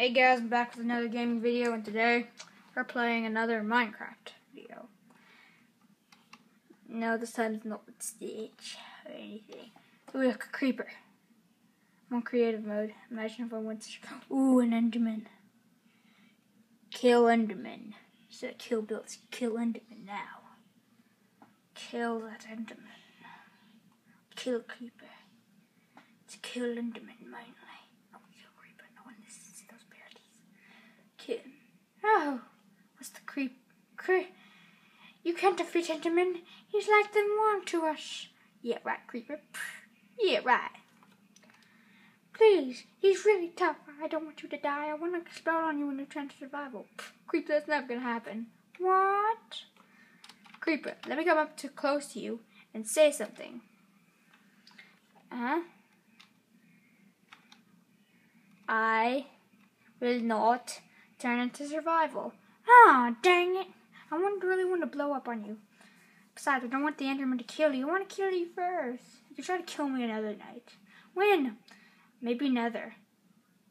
Hey guys, I'm back with another gaming video, and today we're playing another Minecraft video. No, this time it's not with Stitch or anything. Ooh, look, a creeper. I'm on creative mode. Imagine if I went to... Ooh, an Enderman. Kill Enderman. So kill Bills. Kill Enderman now. Kill that Enderman. Kill Creeper. To kill Enderman mainly. Oh, kill Creeper. No one listens to those parodies. Kill. Oh, what's the creep? Cre- you can't defeat Enderman. He's like them one to us. Yeah, right, Creeper. Yeah, right. Please, he's really tough. I don't want you to die. I want to explode on you when you're trying to survival. Creeper, that's never gonna happen. What? Creeper, let me come up too close to you and say something. Huh? I will not turn into survival. Ah, dang it. I wouldn't really want to blow up on you. Besides, I don't want the Enderman to kill you. I want to kill you first. You can try to kill me another night. When? Maybe nether.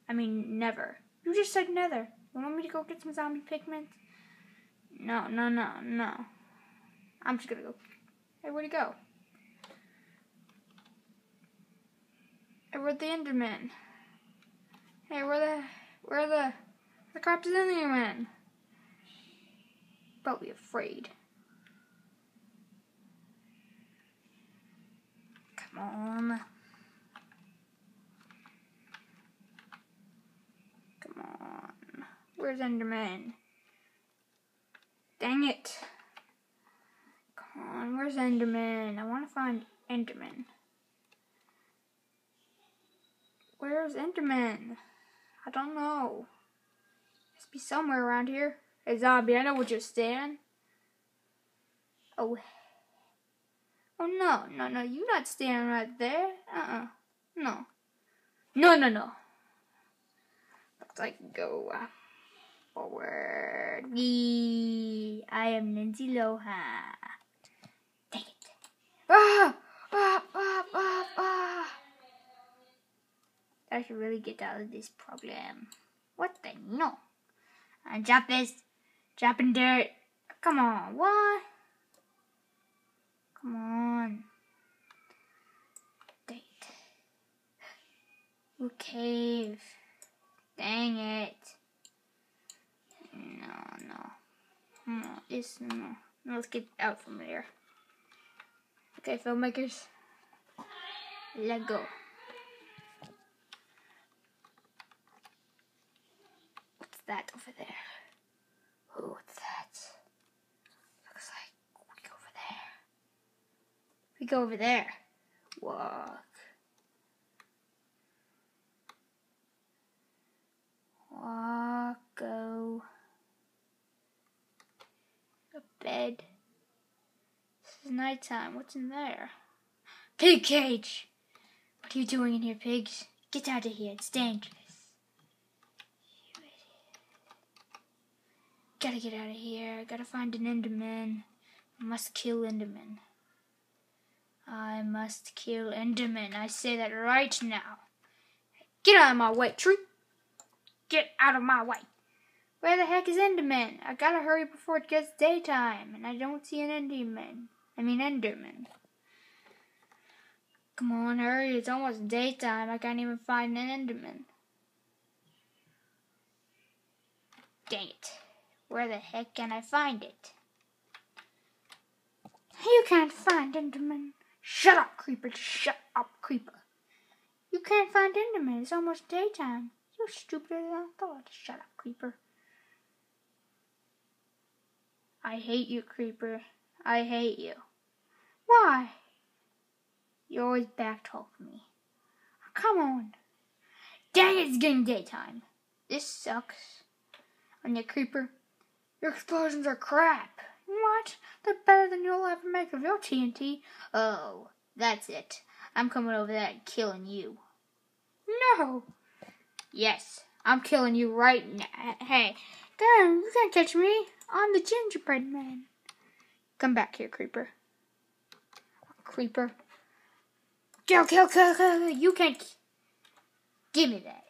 I mean, never. You just said nether. You want me to go get some zombie pigmen? No, no, no, no. I'm just gonna go. Hey, where'd he go? Hey, where'd the Enderman? Hey, where the, where the, the crap is Enderman? Probably afraid. Come on. Come on. Where's Enderman? Dang it. Come on, where's Enderman? I want to find Enderman. Where's Enderman? I don't know. Must be somewhere around here. Hey, zombie, I know what you're staying. Oh. Oh, no, no, no, you're not standing right there. Uh-uh. No. No, no, no. Looks like go forward. Wee. I am Lindsay Lohan. Take it. Ah! Ah! Ah! Ah! Ah! I should really get out of this problem. What the no? I drop this. Dropping dirt. Come on, what? Come on. Date. Ooh, cave. Dang it. No, no. No, it's no. no. Let's get out from there. Okay, filmmakers. Let go. That over there? Oh, what's that? Looks like we go over there. We go over there. Walk. Walk, go. A bed. This is nighttime. What's in there? Pig cage! What are you doing in here, pigs? Get out of here. It's dangerous. You idiot. Gotta get out of here. Gotta find an Enderman. I must kill Enderman. I must kill Enderman. I say that right now. Get out of my way, tree. Get out of my way. Where the heck is Enderman? I gotta hurry before it gets daytime, and I don't see an Enderman. I mean Enderman. Come on, hurry. It's almost daytime. I can't even find an Enderman. Dang it. Where the heck can I find it? You can't find Enderman. Shut up, Creeper. Shut up, Creeper. You can't find Enderman. It's almost daytime. You're stupider than I thought. Shut up, Creeper. I hate you, Creeper. I hate you. Why? You always backtalk me. Come on. Dang it, it's getting daytime. This sucks. On your Creeper. Your explosions are crap. What? They're better than you'll ever make of your TNT. Oh, that's it. I'm coming over there and killing you. No. Yes, I'm killing you right now. Hey, damn, you can't catch me. I'm the gingerbread man. Come back here, creeper. Creeper. Kill, kill, kill, kill. You can't. Give me that.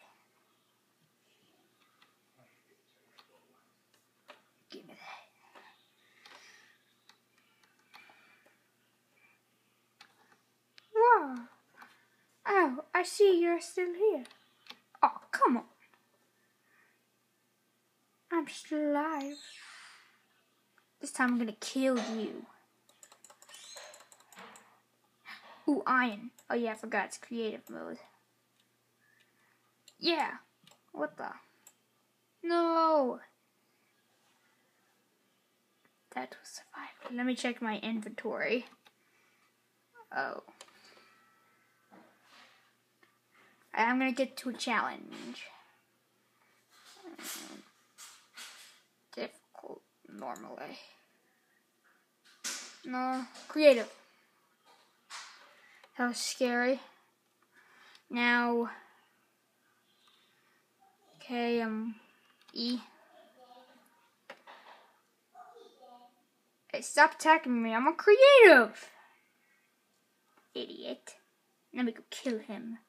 See you're still here. Oh, come on. I'm still alive. This time I'm gonna kill you. Ooh, iron. Oh yeah, I forgot it's creative mode. Yeah. What the? No. That was survival. Let me check my inventory. Oh. I'm gonna get to a challenge. difficult, normally. No, creative. That was scary. Now, okay, um, E. Hey, stop attacking me. I'm a creative. Idiot. Let me go kill him.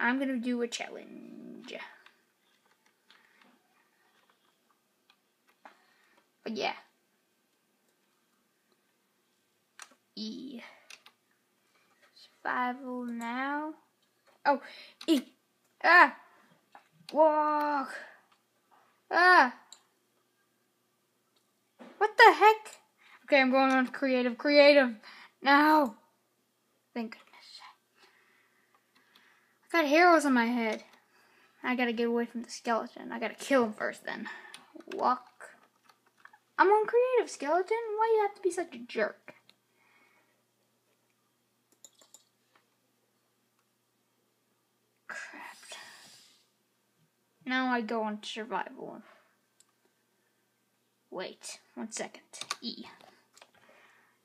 I'm gonna do a challenge. But yeah. E. Survival now. Oh, E. Ah. Walk. Ah. What the heck? Okay, I'm going on creative. Creative. Now. I got arrows on my head. I gotta get away from the skeleton. I gotta kill him first then. Walk. I'm on creative, skeleton. Why you have to be such a jerk? Crap. Now I go on survival. Wait, one second. E.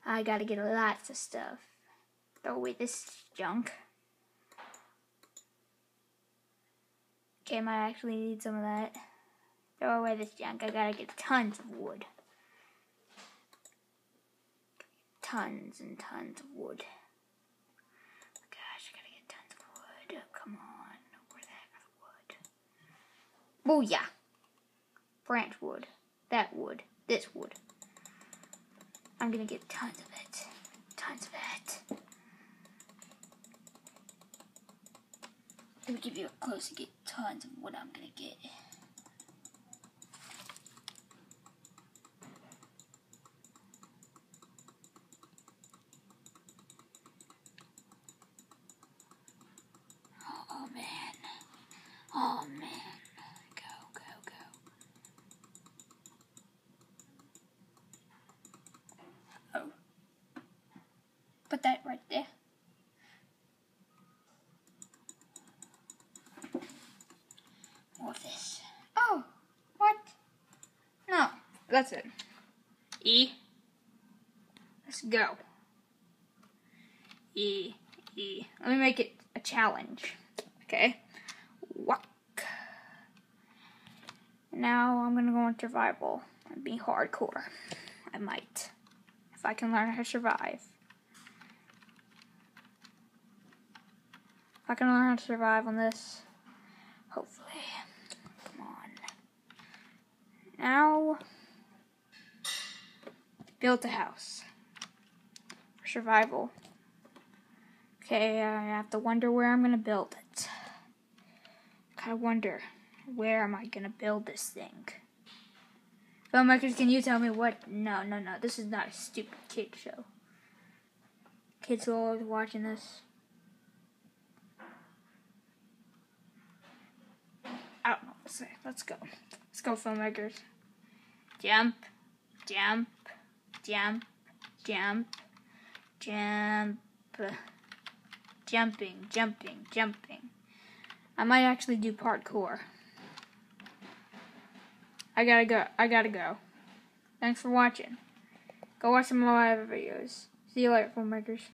I gotta get lots of stuff. Throw away this junk. Okay, I might actually need some of that. Throw away this junk. I gotta get tons of wood. Tons and tons of wood. Gosh, I gotta get tons of wood. Oh, come on. Where the heck are the wood? Booyah! Branch wood. That wood. This wood. I'm gonna get tons of it. Tons of it. Let me give you a close to get tons of what I'm gonna get. Oh man. Oh man. Go, go, go. Oh. Put that right there. More of this. Oh, what? No, that's it. E. Let's go. E, E. Let me make it a challenge. Okay. Walk. Now I'm gonna go on survival and be hardcore. I might. If I can learn how to survive. If I can learn how to survive on this, hopefully. Come on. Now, build a house for survival. Okay, I have to wonder where I'm gonna build it. I wonder where am I gonna build this thing. Filmmakers, can you tell me what? No, no, no. This is not a stupid kid show. Kids are always watching this. I don't know what to say. Let's go. Let's go, filmmakers. Jump, jump, jump, jump, jump, jumping, jumping, jumping. I might actually do parkour. I gotta go. I gotta go. Thanks for watching. Go watch some of my other videos. See you later, filmmakers.